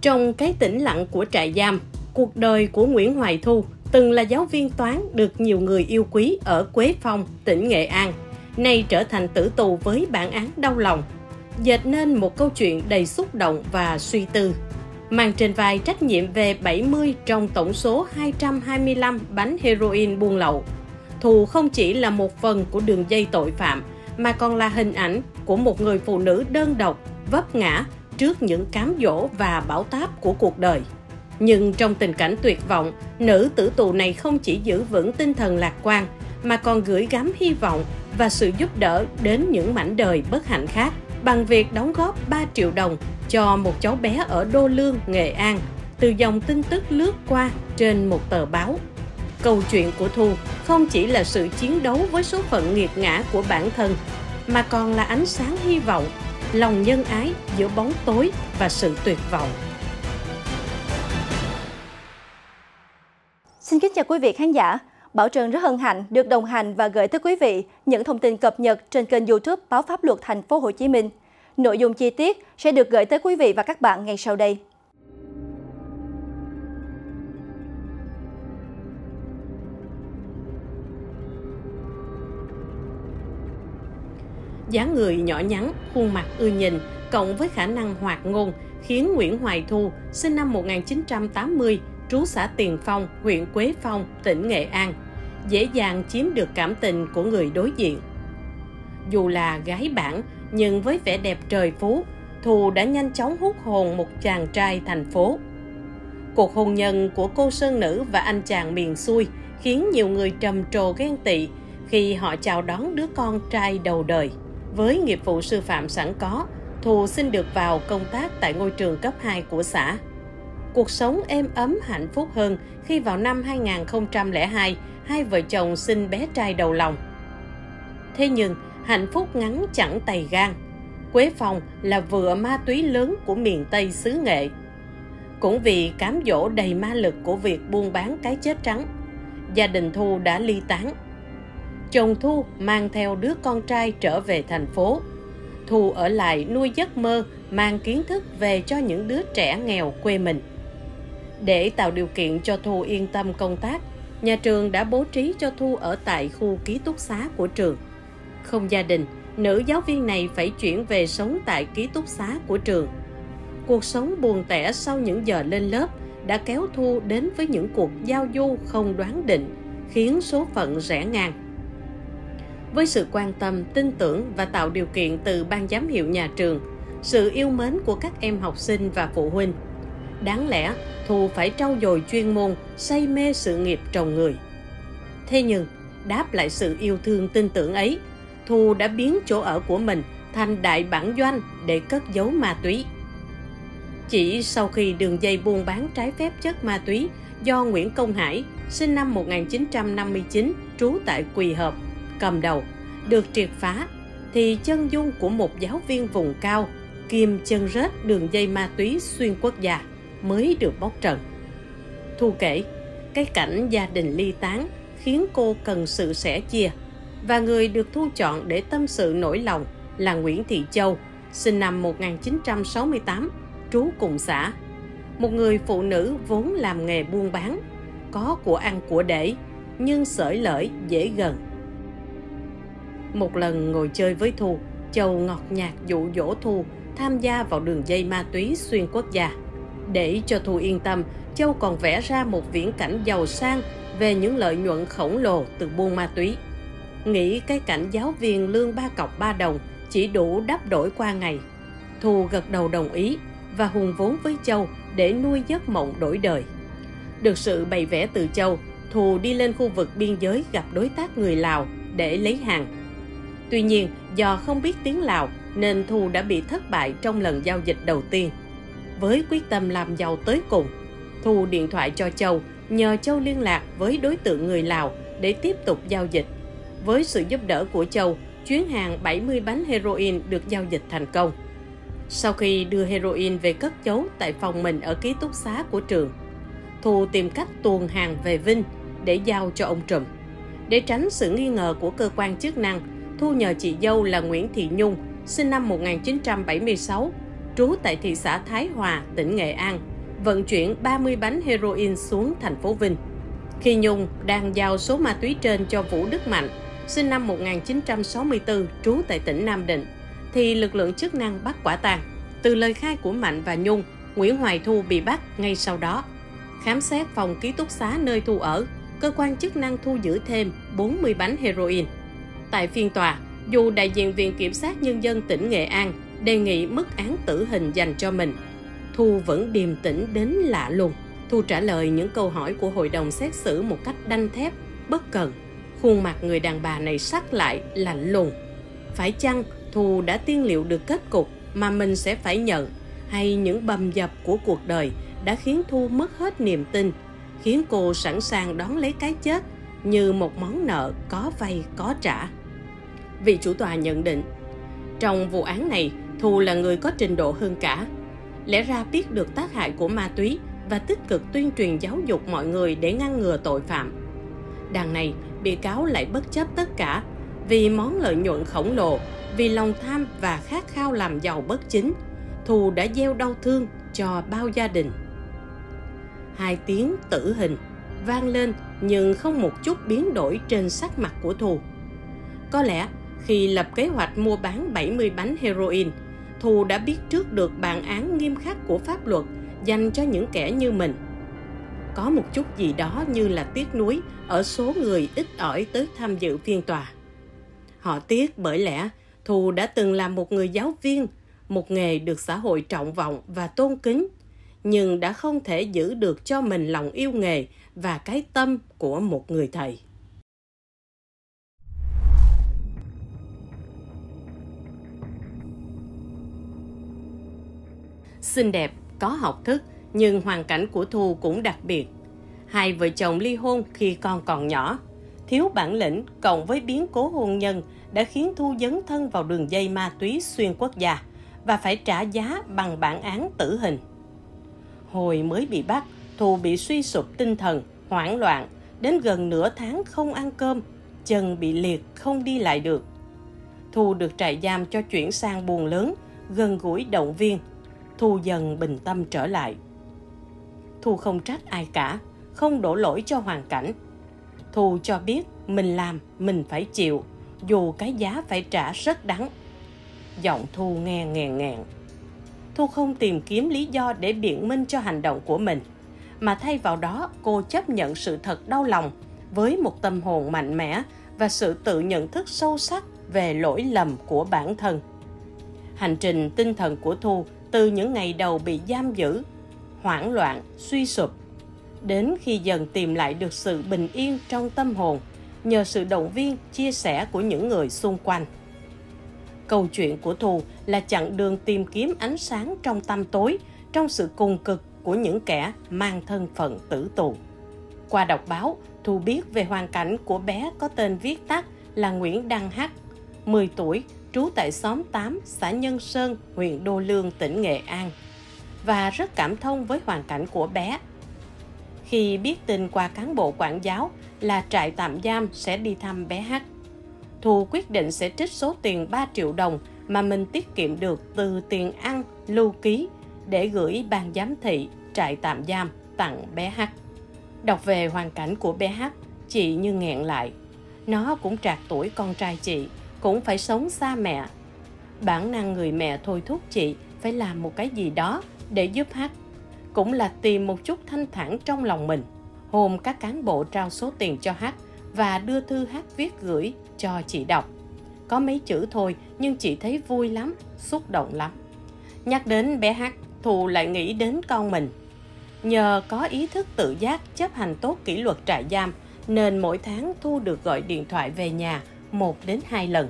Trong cái tĩnh lặng của trại giam, cuộc đời của Nguyễn Hoài Thu từng là giáo viên toán được nhiều người yêu quý ở Quế Phong, tỉnh Nghệ An, nay trở thành tử tù với bản án đau lòng, dệt nên một câu chuyện đầy xúc động và suy tư. Mang trên vai trách nhiệm về 70 trong tổng số 225 bánh heroin buôn lậu. Thù không chỉ là một phần của đường dây tội phạm, mà còn là hình ảnh của một người phụ nữ đơn độc, vấp ngã trước những cám dỗ và bão táp của cuộc đời. Nhưng trong tình cảnh tuyệt vọng, nữ tử tù này không chỉ giữ vững tinh thần lạc quan, mà còn gửi gắm hy vọng và sự giúp đỡ đến những mảnh đời bất hạnh khác bằng việc đóng góp 3 triệu đồng cho một cháu bé ở Đô Lương, Nghệ An từ dòng tin tức lướt qua trên một tờ báo. Câu chuyện của Thu không chỉ là sự chiến đấu với số phận nghiệt ngã của bản thân, mà còn là ánh sáng hy vọng, lòng nhân ái giữa bóng tối và sự tuyệt vọng. Xin kính chào quý vị khán giả. Bảo Trân rất hân hạnh được đồng hành và gửi tới quý vị những thông tin cập nhật trên kênh YouTube Báo Pháp Luật Thành phố Hồ Chí Minh. Nội dung chi tiết sẽ được gửi tới quý vị và các bạn ngay sau đây. dáng người nhỏ nhắn, khuôn mặt ưa nhìn, cộng với khả năng hoạt ngôn, khiến Nguyễn Hoài Thu, sinh năm 1980, trú xã Tiền Phong, huyện Quế Phong, tỉnh Nghệ An, dễ dàng chiếm được cảm tình của người đối diện. Dù là gái bản, nhưng với vẻ đẹp trời phú, Thù đã nhanh chóng hút hồn một chàng trai thành phố. Cuộc hôn nhân của cô sơn nữ và anh chàng miền xuôi khiến nhiều người trầm trồ ghen tị khi họ chào đón đứa con trai đầu đời. Với nghiệp vụ sư phạm sẵn có, Thù xin được vào công tác tại ngôi trường cấp 2 của xã. Cuộc sống êm ấm hạnh phúc hơn khi vào năm 2002, hai vợ chồng sinh bé trai đầu lòng. Thế nhưng, hạnh phúc ngắn chẳng tày gan. Quế Phong là vựa ma túy lớn của miền Tây xứ Nghệ. Cũng vì cám dỗ đầy ma lực của việc buôn bán cái chết trắng, gia đình Thu đã ly tán chồng Thu mang theo đứa con trai trở về thành phố. Thu ở lại nuôi giấc mơ, mang kiến thức về cho những đứa trẻ nghèo quê mình. Để tạo điều kiện cho Thu yên tâm công tác, nhà trường đã bố trí cho Thu ở tại khu ký túc xá của trường. Không gia đình, nữ giáo viên này phải chuyển về sống tại ký túc xá của trường. Cuộc sống buồn tẻ sau những giờ lên lớp đã kéo Thu đến với những cuộc giao du không đoán định, khiến số phận rẽ ngang với sự quan tâm, tin tưởng và tạo điều kiện từ ban giám hiệu nhà trường, sự yêu mến của các em học sinh và phụ huynh. Đáng lẽ, Thu phải trau dồi chuyên môn, say mê sự nghiệp trồng người. Thế nhưng, đáp lại sự yêu thương tin tưởng ấy, Thu đã biến chỗ ở của mình thành đại bản doanh để cất giấu ma túy. Chỉ sau khi đường dây buôn bán trái phép chất ma túy do Nguyễn Công Hải, sinh năm 1959, trú tại Quỳ Hợp, cầm đầu được triệt phá thì chân dung của một giáo viên vùng cao kim chân rết đường dây ma túy xuyên quốc gia mới được bóc trần. Thu kể, cái cảnh gia đình ly tán khiến cô cần sự sẻ chia và người được Thu chọn để tâm sự nỗi lòng là Nguyễn Thị Châu, sinh năm 1968, trú cùng xã. Một người phụ nữ vốn làm nghề buôn bán, có của ăn của để, nhưng sởi lởi dễ gần một lần ngồi chơi với Thu, Châu ngọt nhạt dụ dỗ Thu tham gia vào đường dây ma túy xuyên quốc gia. Để cho Thu yên tâm, Châu còn vẽ ra một viễn cảnh giàu sang về những lợi nhuận khổng lồ từ buôn ma túy. Nghĩ cái cảnh giáo viên lương ba cọc ba đồng chỉ đủ đắp đổi qua ngày. Thu gật đầu đồng ý và hùng vốn với Châu để nuôi giấc mộng đổi đời. Được sự bày vẽ từ Châu, Thù đi lên khu vực biên giới gặp đối tác người Lào để lấy hàng. Tuy nhiên, do không biết tiếng Lào nên thù đã bị thất bại trong lần giao dịch đầu tiên. Với quyết tâm làm giàu tới cùng, Thu điện thoại cho Châu nhờ Châu liên lạc với đối tượng người Lào để tiếp tục giao dịch. Với sự giúp đỡ của Châu, chuyến hàng 70 bánh heroin được giao dịch thành công. Sau khi đưa heroin về cất giấu tại phòng mình ở ký túc xá của trường, Thu tìm cách tuồn hàng về Vinh để giao cho ông Trùm. Để tránh sự nghi ngờ của cơ quan chức năng, Thu nhờ chị dâu là Nguyễn Thị Nhung, sinh năm 1976, trú tại thị xã Thái Hòa, tỉnh Nghệ An, vận chuyển 30 bánh heroin xuống thành phố Vinh. Khi Nhung đang giao số ma túy trên cho Vũ Đức Mạnh, sinh năm 1964, trú tại tỉnh Nam Định, thì lực lượng chức năng bắt quả tang. Từ lời khai của Mạnh và Nhung, Nguyễn Hoài Thu bị bắt ngay sau đó. Khám xét phòng ký túc xá nơi Thu ở, cơ quan chức năng thu giữ thêm 40 bánh heroin. Tại phiên tòa, dù đại diện Viện Kiểm sát Nhân dân tỉnh Nghệ An đề nghị mức án tử hình dành cho mình, Thu vẫn điềm tĩnh đến lạ lùng. Thu trả lời những câu hỏi của hội đồng xét xử một cách đanh thép, bất cần. Khuôn mặt người đàn bà này sắc lại, lạnh lùng. Phải chăng Thu đã tiên liệu được kết cục mà mình sẽ phải nhận hay những bầm dập của cuộc đời đã khiến Thu mất hết niềm tin, khiến cô sẵn sàng đón lấy cái chết như một món nợ có vay có trả. Vị chủ tòa nhận định, trong vụ án này, Thu là người có trình độ hơn cả. Lẽ ra biết được tác hại của ma túy và tích cực tuyên truyền giáo dục mọi người để ngăn ngừa tội phạm. Đằng này, bị cáo lại bất chấp tất cả vì món lợi nhuận khổng lồ, vì lòng tham và khát khao làm giàu bất chính. Thù đã gieo đau thương cho bao gia đình. Hai tiếng tử hình vang lên nhưng không một chút biến đổi trên sắc mặt của Thù. Có lẽ khi lập kế hoạch mua bán 70 bánh heroin, Thù đã biết trước được bản án nghiêm khắc của pháp luật dành cho những kẻ như mình. Có một chút gì đó như là tiếc nuối ở số người ít ỏi tới tham dự phiên tòa. Họ tiếc bởi lẽ Thù đã từng là một người giáo viên, một nghề được xã hội trọng vọng và tôn kính, nhưng đã không thể giữ được cho mình lòng yêu nghề và cái tâm của một người thầy. Xinh đẹp, có học thức, nhưng hoàn cảnh của Thu cũng đặc biệt. Hai vợ chồng ly hôn khi con còn nhỏ. Thiếu bản lĩnh cộng với biến cố hôn nhân đã khiến Thu dấn thân vào đường dây ma túy xuyên quốc gia và phải trả giá bằng bản án tử hình. Hồi mới bị bắt, Thu bị suy sụp tinh thần, hoảng loạn, đến gần nửa tháng không ăn cơm, chân bị liệt không đi lại được. Thu được trại giam cho chuyển sang buồn lớn, gần gũi động viên. Thu dần bình tâm trở lại. Thu không trách ai cả, không đổ lỗi cho hoàn cảnh. Thu cho biết mình làm, mình phải chịu, dù cái giá phải trả rất đắng. Giọng Thu nghe nghèn nghẹn. Thu không tìm kiếm lý do để biện minh cho hành động của mình, mà thay vào đó cô chấp nhận sự thật đau lòng với một tâm hồn mạnh mẽ và sự tự nhận thức sâu sắc về lỗi lầm của bản thân. Hành trình tinh thần của Thu từ những ngày đầu bị giam giữ, hoảng loạn, suy sụp, đến khi dần tìm lại được sự bình yên trong tâm hồn nhờ sự động viên, chia sẻ của những người xung quanh. Câu chuyện của Thù là chặng đường tìm kiếm ánh sáng trong tâm tối, trong sự cùng cực của những kẻ mang thân phận tử tù. Qua đọc báo, Thu biết về hoàn cảnh của bé có tên viết tắt là Nguyễn Đăng Hắc, 10 tuổi, trú tại xóm 8, xã Nhân Sơn, huyện Đô Lương, tỉnh Nghệ An. Và rất cảm thông với hoàn cảnh của bé. Khi biết tin qua cán bộ quản giáo là trại tạm giam sẽ đi thăm bé H, Thu quyết định sẽ trích số tiền 3 triệu đồng mà mình tiết kiệm được từ tiền ăn, lưu ký để gửi ban giám thị trại tạm giam tặng bé H. Đọc về hoàn cảnh của bé H, chị như nghẹn lại. Nó cũng trạc tuổi con trai chị, cũng phải sống xa mẹ. Bản năng người mẹ thôi thúc chị phải làm một cái gì đó để giúp hát. Cũng là tìm một chút thanh thản trong lòng mình. Hôm các cán bộ trao số tiền cho hát và đưa thư hát viết gửi cho chị đọc. Có mấy chữ thôi nhưng chị thấy vui lắm, xúc động lắm. Nhắc đến bé hát, Thù lại nghĩ đến con mình. Nhờ có ý thức tự giác chấp hành tốt kỷ luật trại giam nên mỗi tháng Thu được gọi điện thoại về nhà một đến hai lần.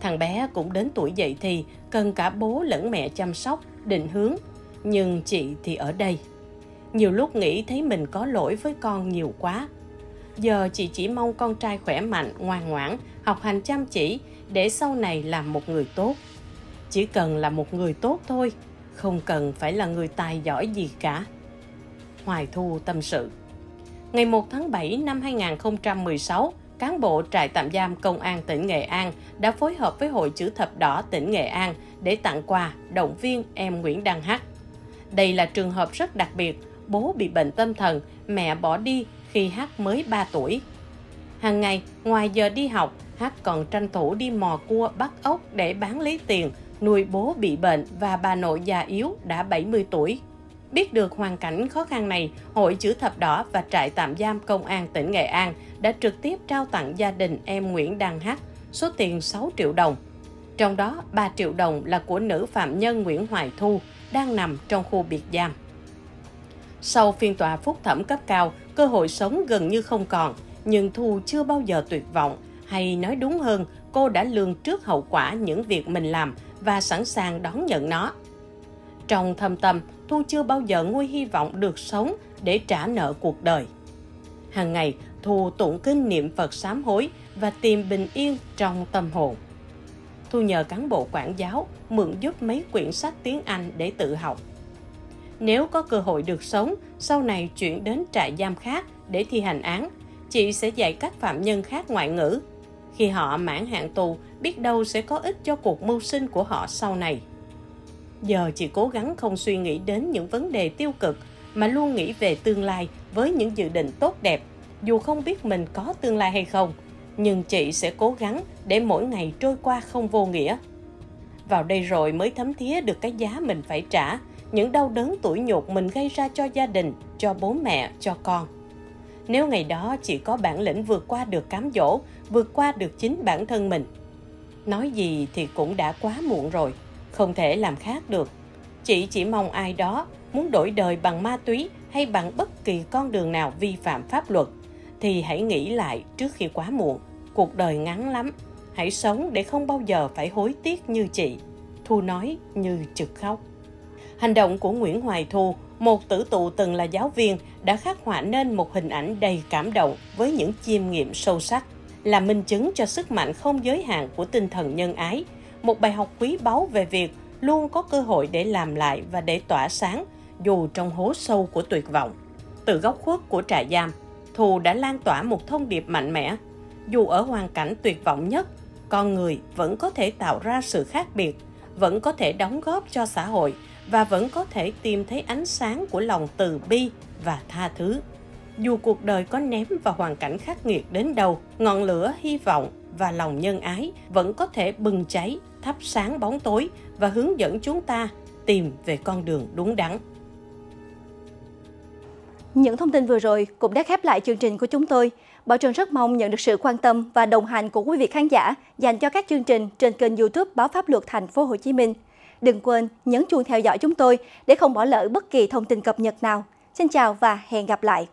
Thằng bé cũng đến tuổi dậy thì cần cả bố lẫn mẹ chăm sóc, định hướng. Nhưng chị thì ở đây. Nhiều lúc nghĩ thấy mình có lỗi với con nhiều quá. Giờ chị chỉ mong con trai khỏe mạnh, ngoan ngoãn, học hành chăm chỉ để sau này làm một người tốt. Chỉ cần là một người tốt thôi, không cần phải là người tài giỏi gì cả. Hoài Thu tâm sự. Ngày 1 tháng 7 năm 2016, cán bộ trại tạm giam Công an tỉnh Nghệ An đã phối hợp với Hội Chữ Thập Đỏ tỉnh Nghệ An để tặng quà động viên em Nguyễn Đăng Hắc. Đây là trường hợp rất đặc biệt, bố bị bệnh tâm thần, mẹ bỏ đi khi Hắc mới 3 tuổi. Hàng ngày, ngoài giờ đi học, Hắc còn tranh thủ đi mò cua bắt ốc để bán lấy tiền, nuôi bố bị bệnh và bà nội già yếu đã 70 tuổi. Biết được hoàn cảnh khó khăn này, Hội Chữ Thập Đỏ và Trại Tạm giam Công an tỉnh Nghệ An đã trực tiếp trao tặng gia đình em Nguyễn Đăng hát số tiền 6 triệu đồng. Trong đó, 3 triệu đồng là của nữ phạm nhân Nguyễn Hoài Thu đang nằm trong khu biệt giam. Sau phiên tòa phúc thẩm cấp cao, cơ hội sống gần như không còn, nhưng Thu chưa bao giờ tuyệt vọng, hay nói đúng hơn, cô đã lường trước hậu quả những việc mình làm và sẵn sàng đón nhận nó. Trong thâm tâm, Thu chưa bao giờ nguôi hy vọng được sống để trả nợ cuộc đời. Hàng ngày, Thu tụng kinh niệm Phật sám hối và tìm bình yên trong tâm hồn. Thu nhờ cán bộ quản giáo mượn giúp mấy quyển sách tiếng Anh để tự học. Nếu có cơ hội được sống, sau này chuyển đến trại giam khác để thi hành án, chị sẽ dạy các phạm nhân khác ngoại ngữ. Khi họ mãn hạn tù, biết đâu sẽ có ích cho cuộc mưu sinh của họ sau này. Giờ chị cố gắng không suy nghĩ đến những vấn đề tiêu cực, mà luôn nghĩ về tương lai với những dự định tốt đẹp, dù không biết mình có tương lai hay không. Nhưng chị sẽ cố gắng để mỗi ngày trôi qua không vô nghĩa. Vào đây rồi mới thấm thía được cái giá mình phải trả, những đau đớn tủi nhục mình gây ra cho gia đình, cho bố mẹ, cho con. Nếu ngày đó chị có bản lĩnh vượt qua được cám dỗ, vượt qua được chính bản thân mình. Nói gì thì cũng đã quá muộn rồi, không thể làm khác được. Chị chỉ mong ai đó muốn đổi đời bằng ma túy hay bằng bất kỳ con đường nào vi phạm pháp luật, thì hãy nghĩ lại trước khi quá muộn. Cuộc đời ngắn lắm, hãy sống để không bao giờ phải hối tiếc như chị. Thu nói như trực khóc. Hành động của Nguyễn Hoài Thu, một tử tụ từng là giáo viên, đã khắc họa nên một hình ảnh đầy cảm động với những chiêm nghiệm sâu sắc, là minh chứng cho sức mạnh không giới hạn của tinh thần nhân ái, một bài học quý báu về việc luôn có cơ hội để làm lại và để tỏa sáng, dù trong hố sâu của tuyệt vọng. Từ góc khuất của trại giam, Thù đã lan tỏa một thông điệp mạnh mẽ. Dù ở hoàn cảnh tuyệt vọng nhất, con người vẫn có thể tạo ra sự khác biệt, vẫn có thể đóng góp cho xã hội và vẫn có thể tìm thấy ánh sáng của lòng từ bi và tha thứ. Dù cuộc đời có ném vào hoàn cảnh khắc nghiệt đến đâu, ngọn lửa hy vọng và lòng nhân ái vẫn có thể bừng cháy, thắp sáng bóng tối và hướng dẫn chúng ta tìm về con đường đúng đắn. Những thông tin vừa rồi cũng đã khép lại chương trình của chúng tôi. Bảo Trần rất mong nhận được sự quan tâm và đồng hành của quý vị khán giả dành cho các chương trình trên kênh YouTube Báo Pháp Luật Thành phố Hồ Chí Minh. Đừng quên nhấn chuông theo dõi chúng tôi để không bỏ lỡ bất kỳ thông tin cập nhật nào. Xin chào và hẹn gặp lại.